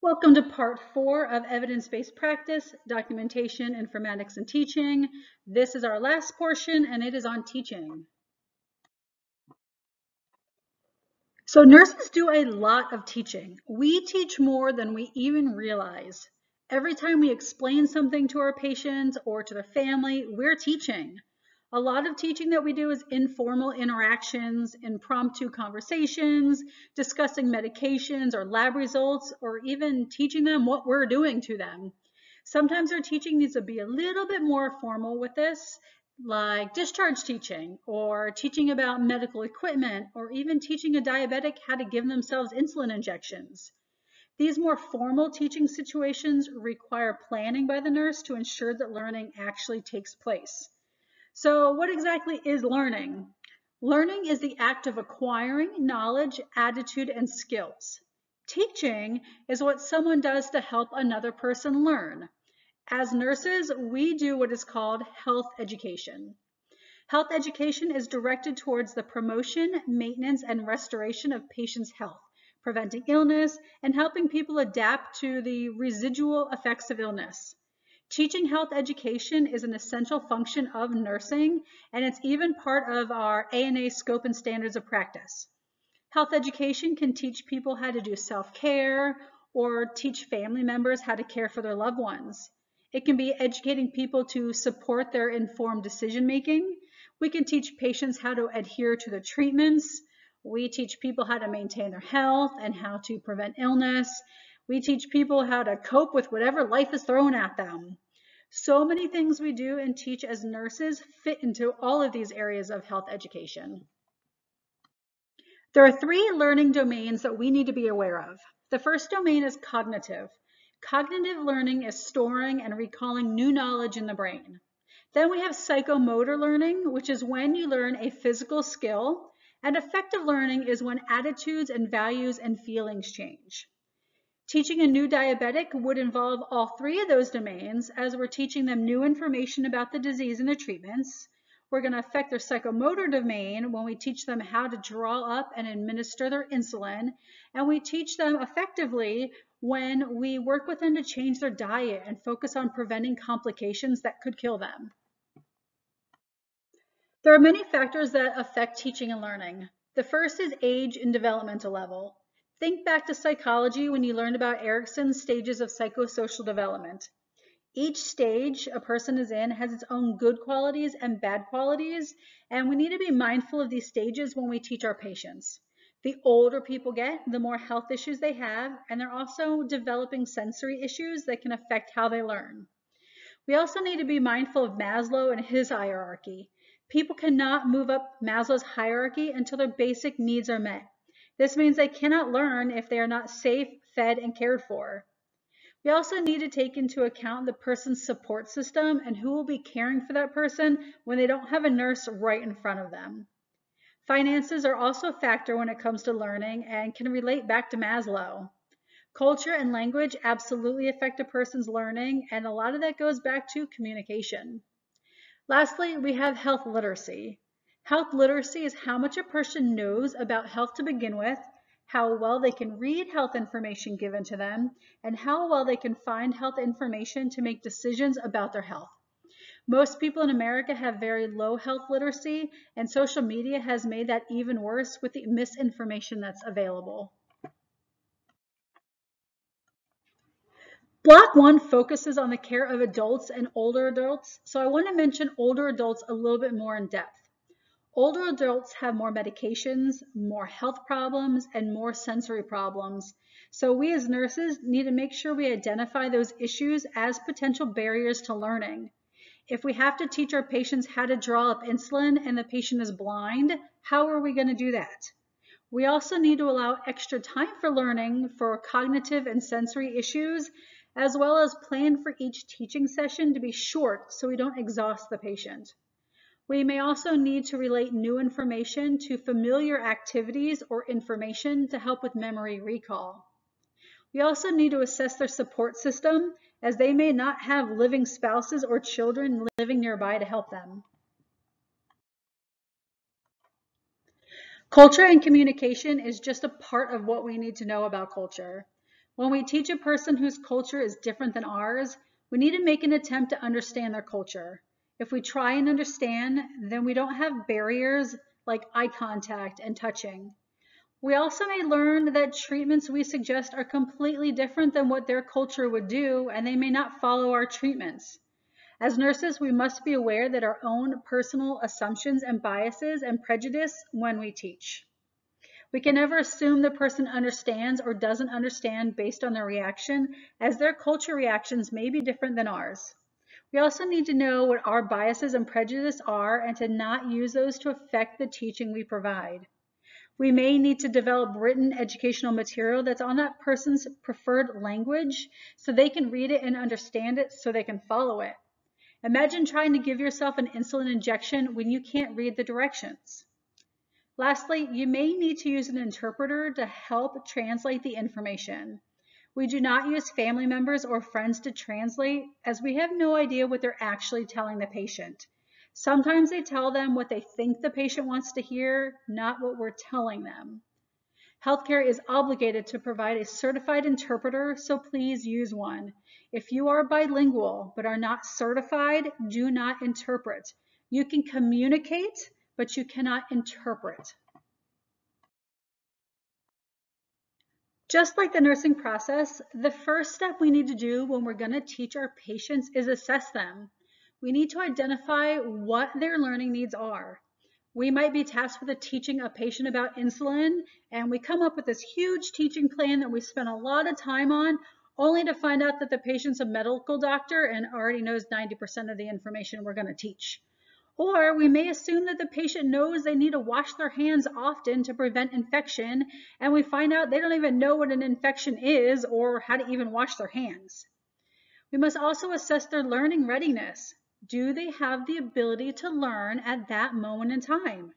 Welcome to part four of evidence-based practice, documentation, informatics, and teaching. This is our last portion and it is on teaching. So nurses do a lot of teaching. We teach more than we even realize. Every time we explain something to our patients or to their family, we're teaching. A lot of teaching that we do is informal interactions, impromptu conversations, discussing medications or lab results, or even teaching them what we're doing to them. Sometimes our teaching needs to be a little bit more formal with this, like discharge teaching, or teaching about medical equipment, or even teaching a diabetic how to give themselves insulin injections. These more formal teaching situations require planning by the nurse to ensure that learning actually takes place. So what exactly is learning? Learning is the act of acquiring knowledge, attitude, and skills. Teaching is what someone does to help another person learn. As nurses, we do what is called health education. Health education is directed towards the promotion, maintenance, and restoration of patients' health, preventing illness, and helping people adapt to the residual effects of illness. Teaching health education is an essential function of nursing, and it's even part of our ANA scope and standards of practice. Health education can teach people how to do self-care or teach family members how to care for their loved ones. It can be educating people to support their informed decision making. We can teach patients how to adhere to the treatments. We teach people how to maintain their health and how to prevent illness. We teach people how to cope with whatever life is thrown at them. So many things we do and teach as nurses fit into all of these areas of health education. There are three learning domains that we need to be aware of. The first domain is cognitive. Cognitive learning is storing and recalling new knowledge in the brain. Then we have psychomotor learning, which is when you learn a physical skill, and affective learning is when attitudes and values and feelings change. Teaching a new diabetic would involve all three of those domains as we're teaching them new information about the disease and the treatments. We're going to affect their psychomotor domain when we teach them how to draw up and administer their insulin. And we teach them affectively when we work with them to change their diet and focus on preventing complications that could kill them. There are many factors that affect teaching and learning. The first is age and developmental level. Think back to psychology when you learned about Erikson's stages of psychosocial development. Each stage a person is in has its own good qualities and bad qualities, and we need to be mindful of these stages when we teach our patients. The older people get, the more health issues they have, and they're also developing sensory issues that can affect how they learn. We also need to be mindful of Maslow and his hierarchy. People cannot move up Maslow's hierarchy until their basic needs are met. This means they cannot learn if they are not safe, fed, and cared for. We also need to take into account the person's support system and who will be caring for that person when they don't have a nurse right in front of them. Finances are also a factor when it comes to learning and can relate back to Maslow. Culture and language absolutely affect a person's learning, and a lot of that goes back to communication. Lastly, we have health literacy. Health literacy is how much a person knows about health to begin with, how well they can read health information given to them, and how well they can find health information to make decisions about their health. Most people in America have very low health literacy, and social media has made that even worse with the misinformation that's available. Block one focuses on the care of adults and older adults, so I want to mention older adults a little bit more in depth. Older adults have more medications, more health problems, and more sensory problems. So we as nurses need to make sure we identify those issues as potential barriers to learning. If we have to teach our patients how to draw up insulin and the patient is blind, how are we going to do that? We also need to allow extra time for learning for cognitive and sensory issues, as well as plan for each teaching session to be short so we don't exhaust the patient. We may also need to relate new information to familiar activities or information to help with memory recall. We also need to assess their support system as they may not have living spouses or children living nearby to help them. Culture and communication is just a part of what we need to know about culture. When we teach a person whose culture is different than ours, we need to make an attempt to understand their culture. If we try and understand, then we don't have barriers like eye contact and touching. We also may learn that treatments we suggest are completely different than what their culture would do, and they may not follow our treatments. As nurses, we must be aware that our own personal assumptions and biases and prejudice when we teach. We can never assume the person understands or doesn't understand based on their reaction, as their culture reactions may be different than ours. We also need to know what our biases and prejudice are and to not use those to affect the teaching we provide. We may need to develop written educational material that's on that person's preferred language so they can read it and understand it so they can follow it. Imagine trying to give yourself an insulin injection when you can't read the directions. Lastly, you may need to use an interpreter to help translate the information. We do not use family members or friends to translate as we have no idea what they're actually telling the patient. Sometimes they tell them what they think the patient wants to hear, not what we're telling them. Healthcare is obligated to provide a certified interpreter, so please use one. If you are bilingual but are not certified, do not interpret. You can communicate, but you cannot interpret. Just like the nursing process, the first step we need to do when we're going to teach our patients is assess them we need to identify what their learning needs are. We might be tasked with teaching a patient about insulin, and we come up with this huge teaching plan that we spend a lot of time on, only to find out that the patient's a medical doctor and already knows 90% of the information we're going to teach. Or we may assume that the patient knows they need to wash their hands often to prevent infection, and we find out they don't even know what an infection is or how to even wash their hands. We must also assess their learning readiness. Do they have the ability to learn at that moment in time?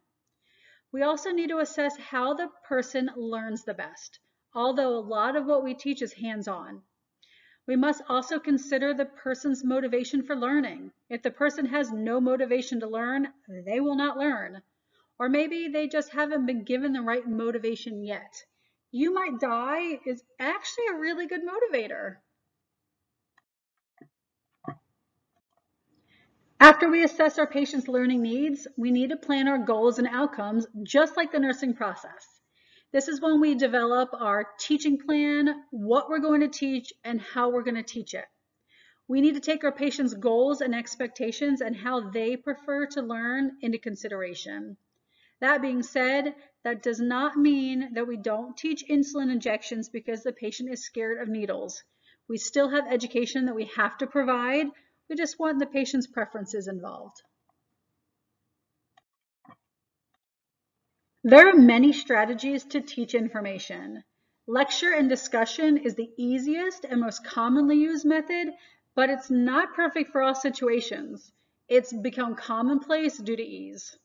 We also need to assess how the person learns the best, although a lot of what we teach is hands-on. We must also consider the person's motivation for learning. If the person has no motivation to learn, they will not learn. Or maybe they just haven't been given the right motivation yet. You might die is actually a really good motivator. After we assess our patient's learning needs, we need to plan our goals and outcomes just like the nursing process. This is when we develop our teaching plan, what we're going to teach, and how we're going to teach it. We need to take our patient's goals and expectations and how they prefer to learn into consideration. That being said, that does not mean that we don't teach insulin injections because the patient is scared of needles. We still have education that we have to provide, we just want the patient's preferences involved. There are many strategies to teach information. Lecture and discussion is the easiest and most commonly used method, but it's not perfect for all situations. It's become commonplace due to ease.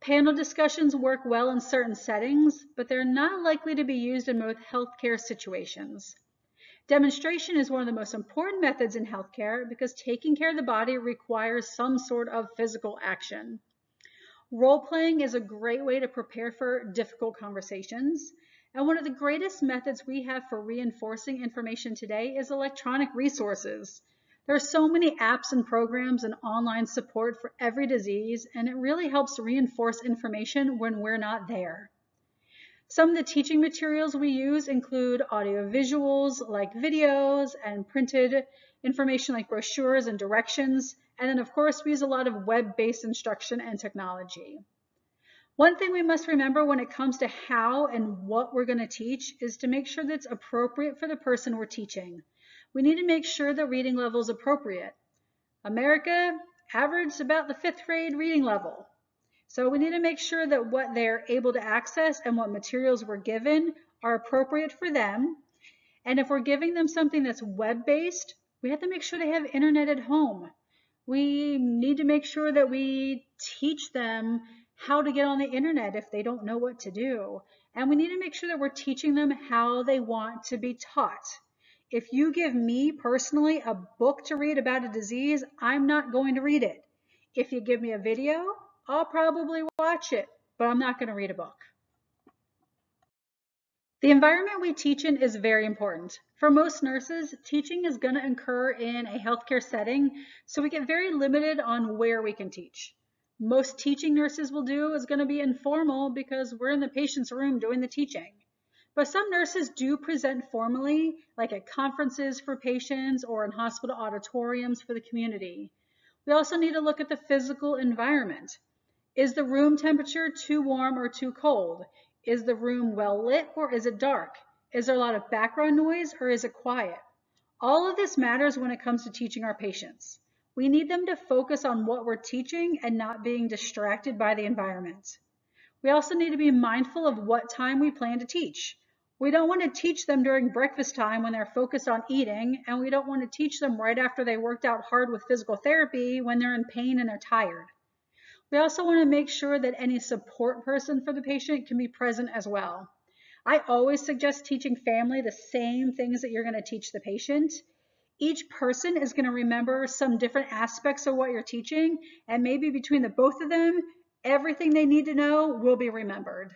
Panel discussions work well in certain settings, but they're not likely to be used in most healthcare situations. Demonstration is one of the most important methods in healthcare because taking care of the body requires some sort of physical action. Role playing is a great way to prepare for difficult conversations. And one of the greatest methods we have for reinforcing information today is electronic resources. There are so many apps and programs and online support for every disease, and it really helps reinforce information when we're not there. Some of the teaching materials we use include audio visuals like videos and printed information like brochures and directions. And then of course we use a lot of web-based instruction and technology. One thing we must remember when it comes to how and what we're going to teach is to make sure that it's appropriate for the person we're teaching. We need to make sure the reading level is appropriate. America averaged about the fifth grade reading level. So we need to make sure that what they're able to access and what materials we're given are appropriate for them. And if we're giving them something that's web-based, we have to make sure they have internet at home. We need to make sure that we teach them how to get on the internet if they don't know what to do. And we need to make sure that we're teaching them how they want to be taught. If you give me personally a book to read about a disease, I'm not going to read it. If you give me a video, I'll probably watch it, but I'm not going to read a book. The environment we teach in is very important. For most nurses, teaching is going to occur in a healthcare setting, so we get very limited on where we can teach. Most teaching nurses will do is going to be informal because we're in the patient's room doing the teaching. But some nurses do present formally, like at conferences for patients or in hospital auditoriums for the community. We also need to look at the physical environment. Is the room temperature too warm or too cold? Is the room well lit or is it dark? Is there a lot of background noise or is it quiet? All of this matters when it comes to teaching our patients. We need them to focus on what we're teaching and not being distracted by the environment. We also need to be mindful of what time we plan to teach. We don't want to teach them during breakfast time when they're focused on eating, and we don't want to teach them right after they worked out hard with physical therapy when they're in pain and they're tired. We also want to make sure that any support person for the patient can be present as well. I always suggest teaching family the same things that you're going to teach the patient. Each person is going to remember some different aspects of what you're teaching, and maybe between the both of them, everything they need to know will be remembered.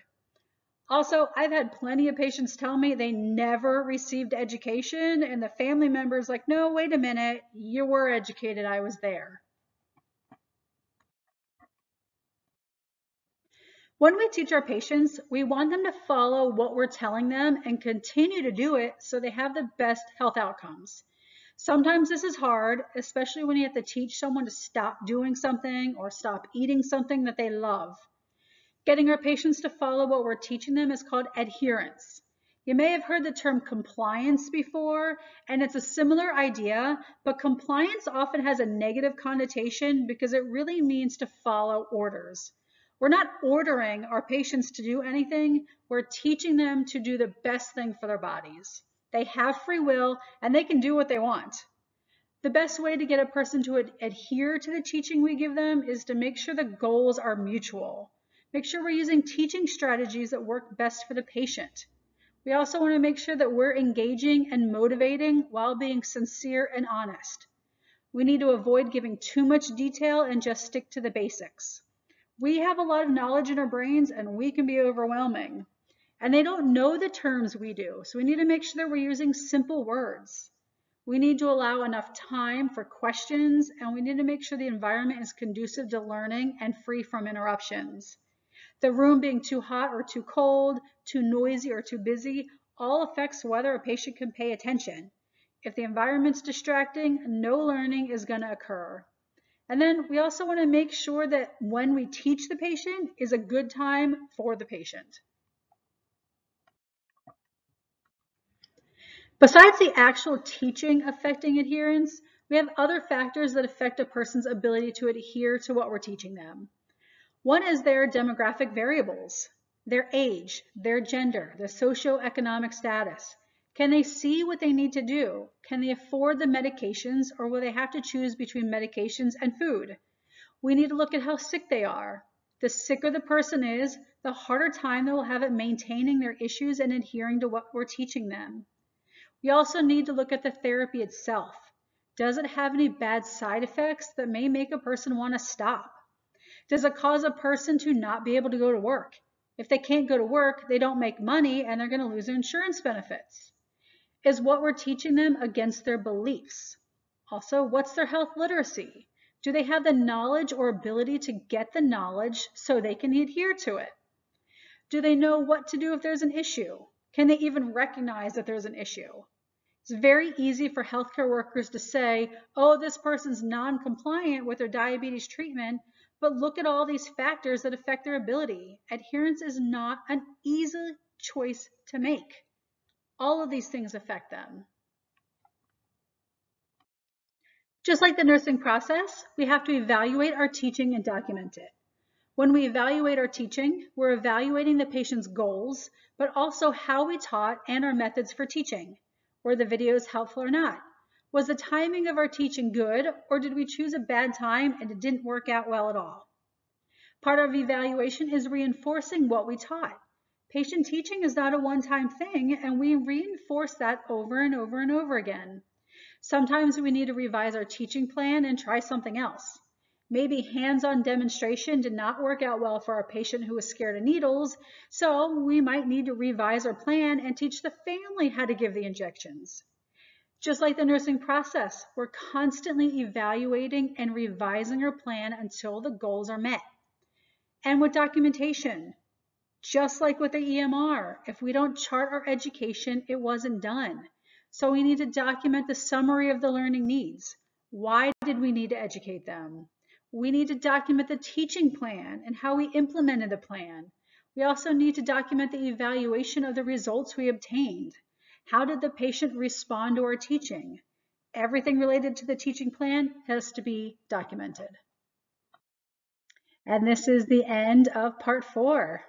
Also, I've had plenty of patients tell me they never received education, and the family member's like, no, wait a minute, you were educated, I was there. When we teach our patients, we want them to follow what we're telling them and continue to do it so they have the best health outcomes. Sometimes this is hard, especially when you have to teach someone to stop doing something or stop eating something that they love. Getting our patients to follow what we're teaching them is called adherence. You may have heard the term compliance before, and it's a similar idea, but compliance often has a negative connotation because it really means to follow orders. We're not ordering our patients to do anything. We're teaching them to do the best thing for their bodies. They have free will and they can do what they want. The best way to get a person to ad adhere to the teaching we give them is to make sure the goals are mutual. Make sure we're using teaching strategies that work best for the patient. We also want to make sure that we're engaging and motivating while being sincere and honest. We need to avoid giving too much detail and just stick to the basics we have a lot of knowledge in our brains and we can be overwhelming. And they don't know the terms we do. So we need to make sure that we're using simple words. We need to allow enough time for questions and we need to make sure the environment is conducive to learning and free from interruptions. The room being too hot or too cold, too noisy or too busy, all affects whether a patient can pay attention. If the environment's distracting, no learning is going to occur. And then we also want to make sure that when we teach the patient is a good time for the patient. Besides the actual teaching affecting adherence, we have other factors that affect a person's ability to adhere to what we're teaching them. One is their demographic variables, their age, their gender, their socioeconomic status, can they see what they need to do? Can they afford the medications or will they have to choose between medications and food? We need to look at how sick they are. The sicker the person is, the harder time they will have at maintaining their issues and adhering to what we're teaching them. We also need to look at the therapy itself. Does it have any bad side effects that may make a person want to stop? Does it cause a person to not be able to go to work? If they can't go to work, they don't make money and they're going to lose their insurance benefits. Is what we're teaching them against their beliefs? Also, what's their health literacy? Do they have the knowledge or ability to get the knowledge so they can adhere to it? Do they know what to do if there's an issue? Can they even recognize that there's an issue? It's very easy for healthcare workers to say, oh, this person's non-compliant with their diabetes treatment, but look at all these factors that affect their ability. Adherence is not an easy choice to make. All of these things affect them. Just like the nursing process, we have to evaluate our teaching and document it. When we evaluate our teaching, we're evaluating the patient's goals, but also how we taught and our methods for teaching. Were the videos helpful or not? Was the timing of our teaching good, or did we choose a bad time and it didn't work out well at all? Part of evaluation is reinforcing what we taught. Patient teaching is not a one-time thing, and we reinforce that over and over and over again. Sometimes we need to revise our teaching plan and try something else. Maybe hands-on demonstration did not work out well for our patient who was scared of needles, so we might need to revise our plan and teach the family how to give the injections. Just like the nursing process, we're constantly evaluating and revising our plan until the goals are met. And with documentation, just like with the EMR, if we don't chart our education, it wasn't done. So we need to document the summary of the learning needs. Why did we need to educate them? We need to document the teaching plan and how we implemented the plan. We also need to document the evaluation of the results we obtained. How did the patient respond to our teaching? Everything related to the teaching plan has to be documented. And this is the end of part four.